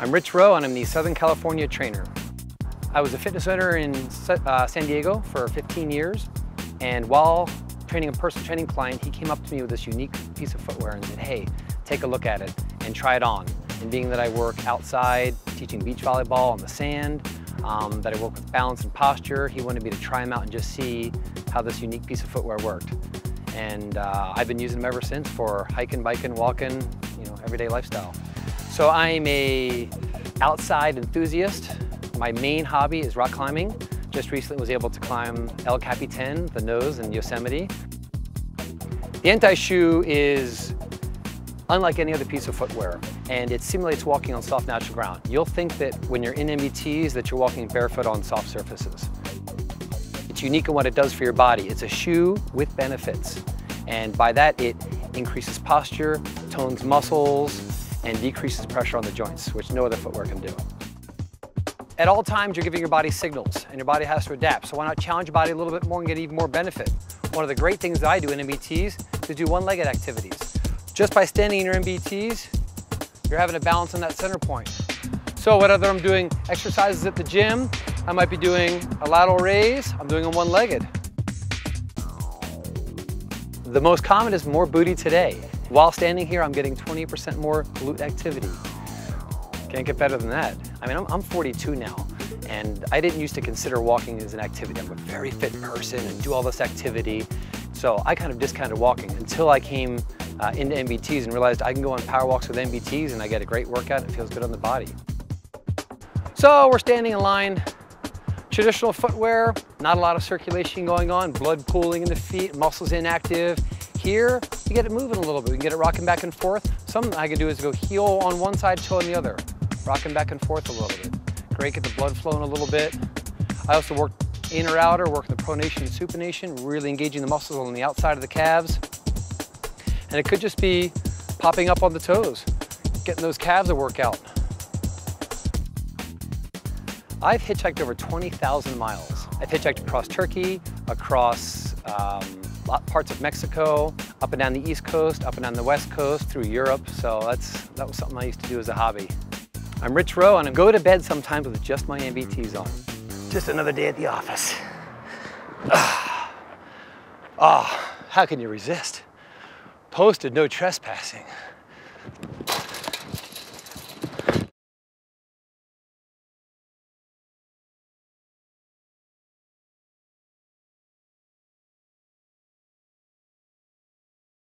I'm Rich Roe and I'm the Southern California trainer. I was a fitness owner in uh, San Diego for 15 years and while training a personal training client, he came up to me with this unique piece of footwear and said, hey, take a look at it and try it on. And being that I work outside, teaching beach volleyball on the sand, um, that I work with balance and posture, he wanted me to try them out and just see how this unique piece of footwear worked. And uh, I've been using them ever since for hiking, biking, walking, you know, everyday lifestyle. So I'm a outside enthusiast. My main hobby is rock climbing. Just recently was able to climb El Capitan, the nose in Yosemite. The anti-shoe is unlike any other piece of footwear and it simulates walking on soft natural ground. You'll think that when you're in MBTs that you're walking barefoot on soft surfaces. It's unique in what it does for your body. It's a shoe with benefits. And by that, it increases posture, tones muscles, and decreases pressure on the joints, which no other footwear can do. At all times, you're giving your body signals, and your body has to adapt. So why not challenge your body a little bit more and get even more benefit? One of the great things that I do in MBTs is do one-legged activities. Just by standing in your MBTs, you're having a balance on that center point. So whether I'm doing exercises at the gym, I might be doing a lateral raise, I'm doing a one-legged. The most common is more booty today. While standing here, I'm getting 20% more glute activity. Can't get better than that. I mean, I'm, I'm 42 now, and I didn't used to consider walking as an activity. I'm a very fit person and do all this activity. So I kind of discounted walking until I came uh, into MBTs and realized I can go on power walks with MBTs and I get a great workout. It feels good on the body. So we're standing in line. Traditional footwear, not a lot of circulation going on, blood pooling in the feet, muscles inactive. Here, you get it moving a little bit. We can get it rocking back and forth. Something I can do is go heel on one side, toe on the other. Rocking back and forth a little bit. Great, get the blood flowing a little bit. I also work in or outer, working the pronation and supination, really engaging the muscles on the outside of the calves. And it could just be popping up on the toes, getting those calves to work out. I've hitchhiked over 20,000 miles. I've hitchhiked across Turkey, across um, parts of Mexico, up and down the East Coast, up and down the West Coast, through Europe. So that's, that was something I used to do as a hobby. I'm Rich Roe and I go to bed sometimes with just my MBTs on. Just another day at the office. Ah, oh, how can you resist? posted no trespassing.